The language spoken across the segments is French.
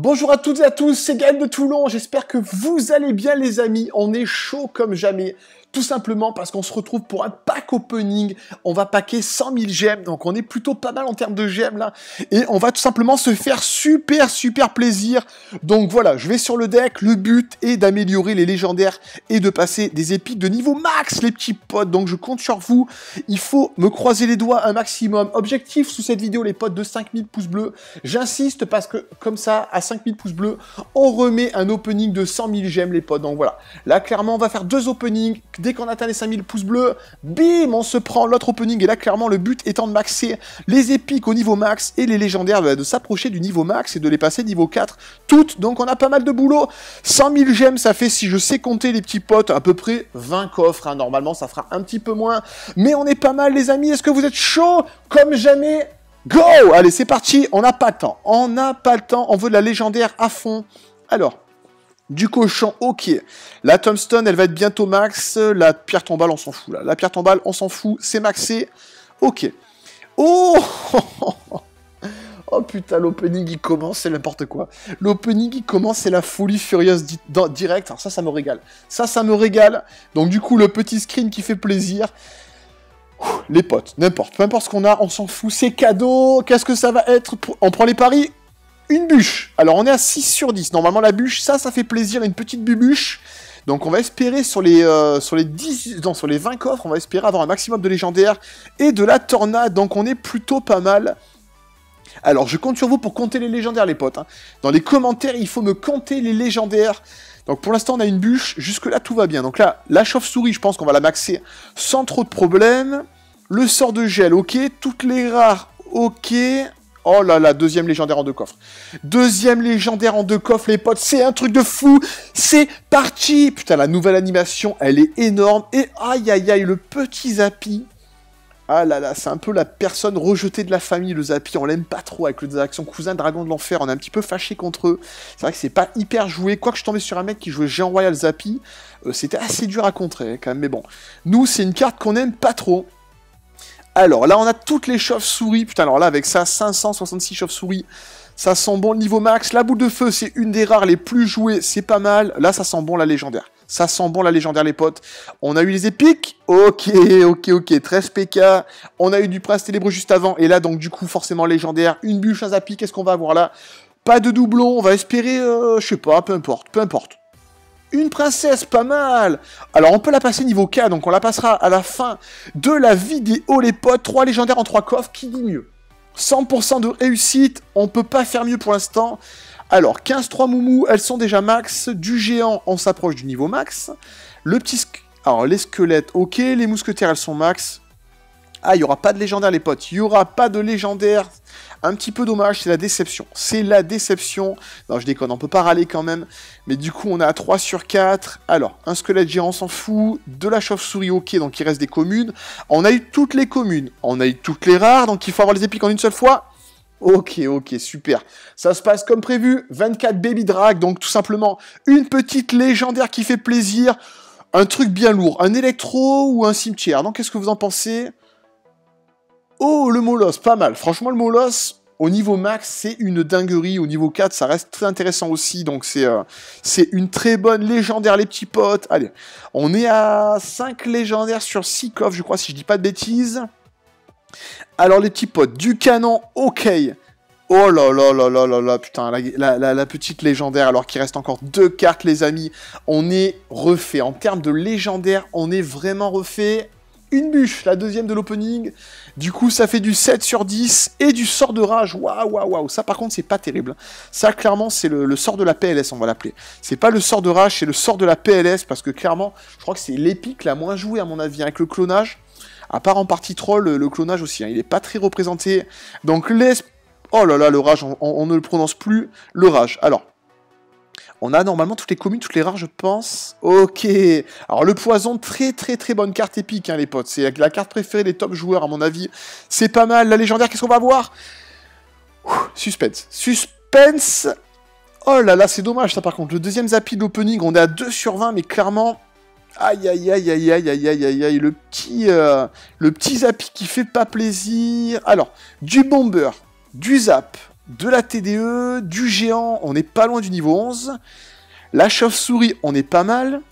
Bonjour à toutes et à tous, c'est Gaël de Toulon, j'espère que vous allez bien les amis, on est chaud comme jamais. Tout simplement parce qu'on se retrouve pour un pack opening. On va packer 100 000 gemmes, donc on est plutôt pas mal en termes de gemmes là. Et on va tout simplement se faire super super plaisir. Donc voilà, je vais sur le deck. Le but est d'améliorer les légendaires et de passer des épiques de niveau max, les petits potes. Donc je compte sur vous. Il faut me croiser les doigts un maximum. Objectif sous cette vidéo, les potes, de 5000 pouces bleus. J'insiste parce que comme ça, à 5000 pouces bleus, on remet un opening de 100 000 gemmes, les potes. Donc voilà, là clairement, on va faire deux openings dès qu'on atteint les 5000 pouces bleus, bim, on se prend l'autre opening. Et là, clairement, le but étant de maxer les épiques au niveau max et les légendaires de, s'approcher du niveau max et de les passer niveau 4 toutes. Donc, on a pas mal de boulot. 100 000 gemmes, ça fait, si je sais compter les petits potes, à peu près 20 coffres. Hein. Normalement, ça fera un petit peu moins. Mais on est pas mal, les amis. Est-ce que vous êtes chaud comme jamais? Go Allez, c'est parti. On n'a pas le temps. On n'a pas le temps. On veut de la légendaire à fond. Alors, du cochon, ok. La tombstone, elle va être bientôt max. La pierre tombale, on s'en fout là. La pierre tombale, on s'en fout. C'est maxé. Ok. Oh Oh putain, l'opening il commence, c'est n'importe quoi. L'opening il commence, c'est la folie furieuse direct. Ça, ça me régale. Ça, ça me régale. Donc du coup, le petit screen qui fait plaisir. les potes, n'importe. Peu importe ce qu'on a, on s'en fout. C'est cadeau. Qu'est-ce que ça va être On prend les paris une bûche. Alors on est à 6 sur 10. Normalement la bûche, ça, ça fait plaisir, une petite bubuche. Donc on va espérer sur les, euh, sur les 10, non, sur les 20 coffres, on va espérer avoir un maximum de légendaires et de la tornade. Donc on est plutôt pas mal. Alors je compte sur vous pour compter les légendaires les potes. Hein. Dans les commentaires, il faut me compter les légendaires. Donc pour l'instant on a une bûche, jusque là tout va bien. Donc là, la chauve-souris, je pense qu'on va la maxer sans trop de problèmes. Le sort de gel, ok. Toutes les rares, ok. Oh là là, deuxième légendaire en deux coffres. Deuxième légendaire en deux coffres, les potes, c'est un truc de fou. C'est parti Putain, la nouvelle animation, elle est énorme. Et aïe aïe aïe, le petit Zappy. Ah là là, c'est un peu la personne rejetée de la famille, le Zappy. On l'aime pas trop avec le son cousin Dragon de l'Enfer. On est un petit peu fâché contre eux. C'est vrai que c'est pas hyper joué. Quoique je tombais sur un mec qui jouait Géant Royal Zappy, euh, c'était assez dur à contrer quand même. Mais bon, nous, c'est une carte qu'on aime pas trop. Alors là, on a toutes les chauves-souris. Putain, alors là, avec ça, 566 chauves-souris. Ça sent bon le niveau max. La boule de feu, c'est une des rares les plus jouées. C'est pas mal. Là, ça sent bon la légendaire. Ça sent bon la légendaire, les potes. On a eu les épiques. Ok, ok, ok. 13 PK. On a eu du prince ténébreux juste avant. Et là, donc, du coup, forcément légendaire. Une bûche, un zappy. Qu'est-ce qu'on va avoir là? Pas de doublon. On va espérer, euh, je sais pas, peu importe. Peu importe. Une princesse, pas mal Alors, on peut la passer niveau K, donc on la passera à la fin de la vidéo, les potes. 3 légendaires en 3 coffres, qui dit mieux? 100% de réussite, on peut pas faire mieux pour l'instant. Alors, 15-3 moumou, elles sont déjà max. Du géant, on s'approche du niveau max. Le petit... Alors, les squelettes, ok. Les mousquetaires, elles sont max. Ah, il n'y aura pas de légendaire, les potes. Il n'y aura pas de légendaire. Un petit peu dommage, c'est la déception. C'est la déception. Non, je déconne, on peut pas râler quand même. Mais du coup, on à 3 sur 4. Alors, un squelette géant, s'en fout. De la chauve-souris, ok, donc il reste des communes. On a eu toutes les communes. On a eu toutes les rares, donc il faut avoir les épiques en une seule fois. Ok, ok, super. Ça se passe comme prévu. 24 Baby Drag, donc tout simplement une petite légendaire qui fait plaisir. Un truc bien lourd. Un électro ou un cimetière. Donc, qu'est-ce que vous en pensez? Oh, le Molos, pas mal. Franchement, le Molos, au niveau max, c'est une dinguerie. Au niveau 4, ça reste très intéressant aussi. Donc, c'est euh, c'est une très bonne légendaire, les petits potes. Allez, on est à 5 légendaires sur 6 coffres, je crois, si je dis pas de bêtises. Alors, les petits potes, du canon, ok. Oh là là là là là là, putain, la, la, la, petite légendaire, alors qu'il reste encore deux cartes, les amis. On est refait. En termes de légendaire, on est vraiment refait une bûche, la deuxième de l'opening. Du coup, ça fait du 7 sur 10 et du sort de rage. Waouh, waouh, waouh. Ça, par contre, c'est pas terrible. Ça, clairement, c'est le, sort de la PLS, on va l'appeler. C'est pas le sort de rage, c'est le sort de la PLS parce que clairement, je crois que c'est l'épique la moins jouée, à mon avis, avec le clonage. À part en partie troll, le, clonage aussi. Hein. il est pas très représenté. Donc, les. Oh là là, le rage, on ne le prononce plus. Le rage. Alors, on a normalement toutes les communes, toutes les rares, je pense. Ok. Alors le poison, très très très bonne carte épique, hein, les potes. C'est la carte préférée des top joueurs, à mon avis. C'est pas mal. La légendaire, qu'est-ce qu'on va avoir Suspense. Suspense. Oh là là, c'est dommage ça par contre. Le deuxième zappy d'opening, on est à 2 sur 20, mais clairement... Aïe aïe aïe aïe aïe aïe aïe aïe aïe, le petit, euh, petit qui fait pas plaisir. Alors, du bomber, du zap, de la TDE, du géant, on n'est pas loin du niveau 11. La chauve-souris, on est pas mal.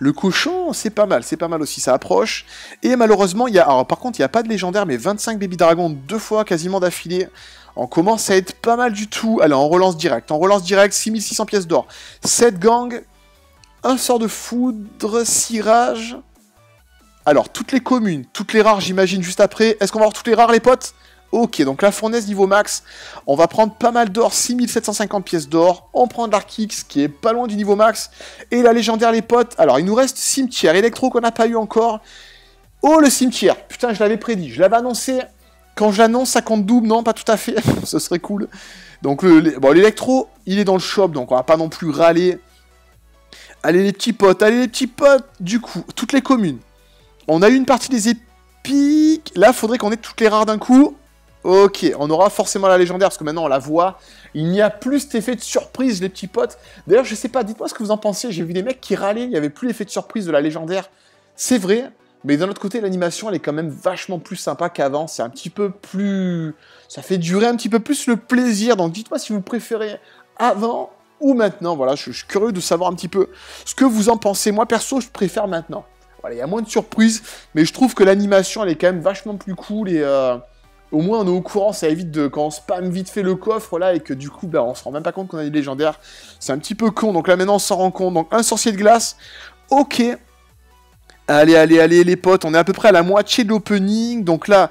Le cochon, c'est pas mal, c'est pas mal aussi, ça approche. Et malheureusement, il y a. Alors, par contre, il n'y a pas de légendaire, mais 25 Baby Dragon deux fois quasiment d'affilée. On commence à être pas mal du tout. Allez, on relance direct. On relance direct, 6600 pièces d'or. 7 gangs, un sort de foudre, cirage. Alors, toutes les communes, toutes les rares, j'imagine, juste après. Est-ce qu'on va avoir toutes les rares, les potes? Ok, donc la fournaise niveau max, on va prendre pas mal d'or, 6750 pièces d'or, on prend de l'Arkix qui est pas loin du niveau max, et la légendaire les potes, alors il nous reste cimetière, électro qu'on n'a pas eu encore, oh le cimetière, putain je l'avais prédit, je l'avais annoncé, quand je l'annonce ça compte double, non pas tout à fait, ce serait cool, donc l'électro il est dans le shop, donc on va pas non plus râler, allez les petits potes, allez les petits potes, du coup, toutes les communes, on a eu une partie des épiques, là faudrait qu'on ait toutes les rares d'un coup, Ok, on aura forcément la légendaire, parce que maintenant on la voit. Il n'y a plus cet effet de surprise, les petits potes. D'ailleurs, je sais pas, dites-moi ce que vous en pensez. J'ai vu des mecs qui râlaient, il n'y avait plus l'effet de surprise de la légendaire. C'est vrai, mais d'un autre côté, l'animation, elle est quand même vachement plus sympa qu'avant. C'est un petit peu plus... Ça fait durer un petit peu plus le plaisir. Donc dites-moi si vous préférez avant ou maintenant. Voilà, je, suis curieux de savoir un petit peu ce que vous en pensez. Moi, perso, je préfère maintenant. Voilà, il y a moins de surprises, mais je trouve que l'animation, elle est quand même vachement plus cool et... Euh, au moins on est au courant, ça évite de quand on spam vite fait le coffre là et que du coup bah, on se rend même pas compte qu'on a des légendaires. C'est un petit peu con, donc là maintenant on s'en rend compte. Donc un sorcier de glace, ok. Allez, allez, allez les potes, on est à peu près à la moitié de l'opening. Donc là,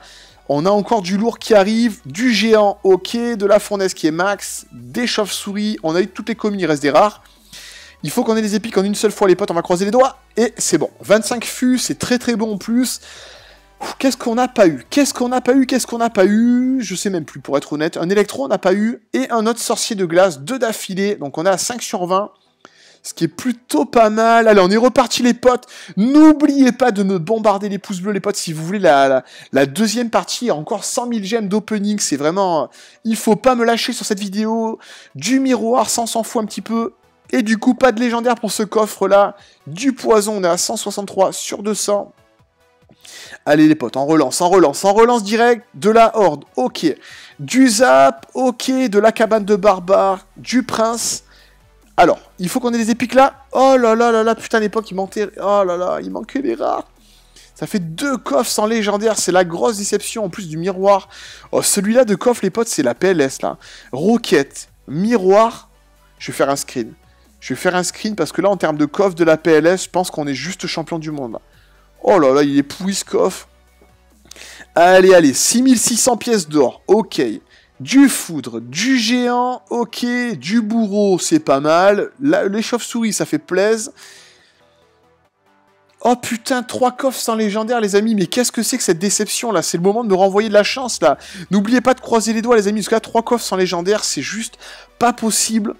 on a encore du lourd qui arrive, du géant, ok, de la fournaise qui est max, des chauves-souris, on a eu toutes les communes, il reste des rares. Il faut qu'on ait des épiques en une seule fois les potes, on va croiser les doigts, et c'est bon. 25 fûts, c'est très très bon en plus. Qu'est-ce qu'on n'a pas eu? Qu'est-ce qu'on n'a pas eu? Qu'est-ce qu'on n'a pas eu? Je sais même plus, pour être honnête. Un électro, on n'a pas eu. Et un autre sorcier de glace, deux d'affilée. Donc on est à 5 sur 20. Ce qui est plutôt pas mal. Allez, on est reparti les potes. N'oubliez pas de me bombarder les pouces bleus les potes si vous voulez la, la, deuxième partie. Encore 100 000 gemmes d'opening. C'est vraiment... Il faut pas me lâcher sur cette vidéo. Du miroir, ça s'en fout un petit peu. Et du coup, pas de légendaire pour ce coffre-là. Du poison, on est à 163 sur 200. Allez les potes, on relance, on relance, on relance direct. De la horde, ok. Du zap, ok. De la cabane de barbare, du prince. Alors, il faut qu'on ait des épiques là. Oh là là là là, putain, l'époque, il manquait... Oh là là, il manquait des rares. Ça fait deux coffres sans légendaire, c'est la grosse déception en plus du miroir. Oh, celui-là de coffre, les potes, c'est la PLS là. Roquette, miroir. Je vais faire un screen. Je vais faire un screen parce que là, en termes de coffre de la PLS, je pense qu'on est juste champion du monde. Oh là là, il est pourri ce coffre. Allez, allez, 6600 pièces d'or, ok. Du foudre, du géant, ok. Du bourreau, c'est pas mal. les chauves-souris, ça fait plaise. Oh putain, trois coffres sans légendaire, les amis. Mais qu'est-ce que c'est que cette déception là? C'est le moment de me renvoyer de la chance là. N'oubliez pas de croiser les doigts, les amis, parce que là, trois coffres sans légendaire, c'est juste pas possible.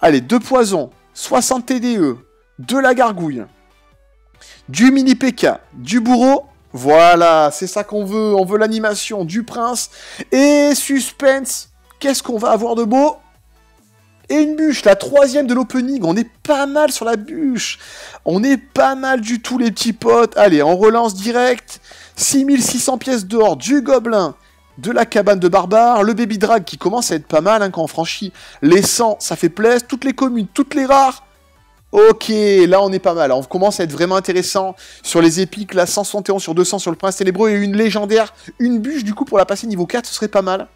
Allez, deux poisons, 60 TDE, de la gargouille, du mini PK, du bourreau. Voilà, c'est ça qu'on veut. On veut l'animation du prince. Et suspense. Qu'est-ce qu'on va avoir de beau? Et une bûche, la troisième de l'opening. On est pas mal sur la bûche. On est pas mal du tout, les petits potes. Allez, on relance direct. 6600 pièces d'or, du gobelin, de la cabane de barbare, le baby drag qui commence à être pas mal hein, quand on franchit les 100, ça fait plaisir. Toutes les communes, toutes les rares. Ok, là on est pas mal. On commence à être vraiment intéressant sur les épiques. Là, 171 sur 200 sur le prince ténébreux et une légendaire. Une bûche, du coup, pour la passer niveau 4, ce serait pas mal.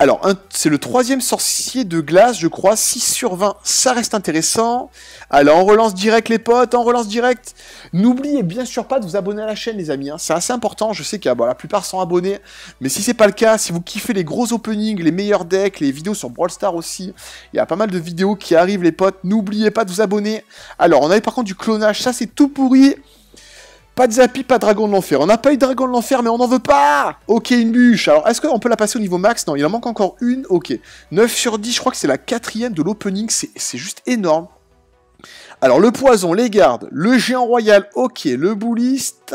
Alors, c'est le troisième sorcier de glace, je crois, 6 sur 20, ça reste intéressant. Alors, on relance direct les potes, on relance direct. N'oubliez bien sûr pas de vous abonner à la chaîne, les amis, hein. c'est assez important, je sais que bon, la plupart sont abonnés, mais si c'est pas le cas, si vous kiffez les gros openings, les meilleurs decks, les vidéos sur Brawl Stars aussi, il y a pas mal de vidéos qui arrivent, les potes, n'oubliez pas de vous abonner. Alors, on avait par contre du clonage, ça c'est tout pourri, pas de Zappy, pas de Dragon de l'Enfer. On n'a pas eu de Dragon de l'Enfer, mais on n'en veut pas Ok, une bûche. Alors, est-ce qu'on peut la passer au niveau max? Non, il en manque encore une. Ok. 9 sur 10, je crois que c'est la quatrième de l'opening. C'est juste énorme. Alors, le poison, les gardes, le géant royal, ok. Le bouliste...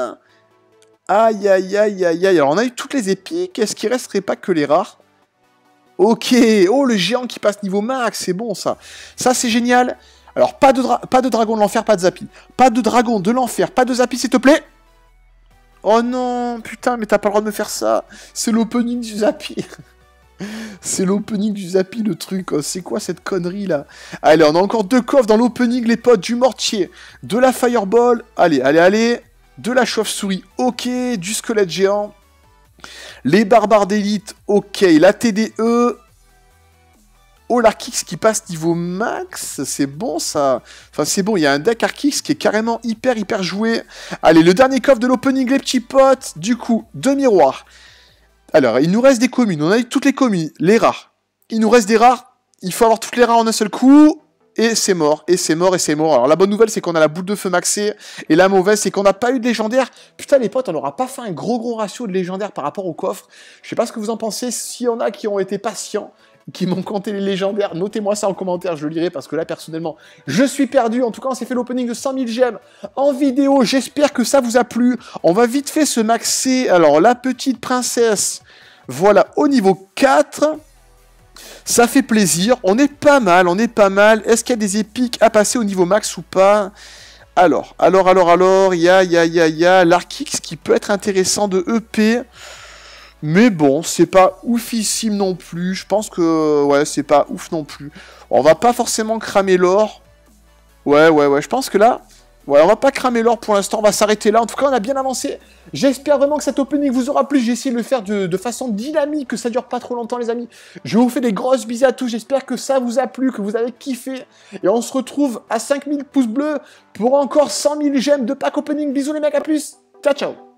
Aïe, aïe, aïe, aïe, aïe. Alors, on a eu toutes les épiques. Est-ce qu'il resterait pas que les rares? Ok. Oh, le géant qui passe niveau max. C'est bon, ça. Ça, c'est génial. Alors, pas de, dragon de l'enfer, pas de Zappy. Pas de dragon de l'enfer, pas de Zappy, s'il te plaît. Oh non, putain, mais t'as pas le droit de me faire ça. C'est l'opening du Zappy. C'est l'opening du Zappy, le truc. Oh, c'est quoi cette connerie là? Allez, on a encore deux coffres dans l'opening, les potes. Du mortier, de la fireball. Allez, allez, allez. De la chauve-souris, ok. Du squelette géant. Les barbares d'élite, ok. La TDE. Oh, l'Arkix qui passe niveau max, c'est bon ça. Enfin, c'est bon, il y a un deck Arkix qui est carrément hyper, hyper joué. Allez, le dernier coffre de l'opening, les petits potes. Du coup, deux miroirs. Alors, il nous reste des communes. On a eu toutes les communes, les rares. Il nous reste des rares. Il faut avoir toutes les rares en un seul coup. Et c'est mort, et c'est mort, et c'est mort. Alors la bonne nouvelle, c'est qu'on a la boule de feu maxée, et la mauvaise, c'est qu'on n'a pas eu de légendaire. Putain, les potes, on n'aura pas fait un gros gros ratio de légendaire par rapport au coffre. Je sais pas ce que vous en pensez. S'il y en a qui ont été patients, qui m'ont compté les légendaires, notez-moi ça en commentaire, je le lirai parce que là, personnellement, je suis perdu. En tout cas, on s'est fait l'opening de 100 000 gemmes en vidéo. J'espère que ça vous a plu. On va vite fait se maxer. Alors, la petite princesse, voilà, au niveau 4. Ça fait plaisir. On est pas mal, on est pas mal. Est-ce qu'il y a des épiques à passer au niveau max ou pas? Alors, alors, alors, alors, il y a, il y a, il y a, y a l'Arkix qui peut être intéressant de EP. Mais bon, c'est pas oufissime non plus. Je pense que, ouais, c'est pas ouf non plus. On va pas forcément cramer l'or. Ouais, ouais, ouais. Je pense que là, Ouais, on va pas cramer l'or pour l'instant, on va s'arrêter là. En tout cas, on a bien avancé. J'espère vraiment que cet opening vous aura plu. J'ai essayé de le faire de, façon dynamique, que ça dure pas trop longtemps, les amis. Je vous fais des grosses bisous à tous. J'espère que ça vous a plu, que vous avez kiffé. Et on se retrouve à 5000 pouces bleus pour encore 100 000 gemmes de pack opening. Bisous les mecs, à plus. Ciao, ciao.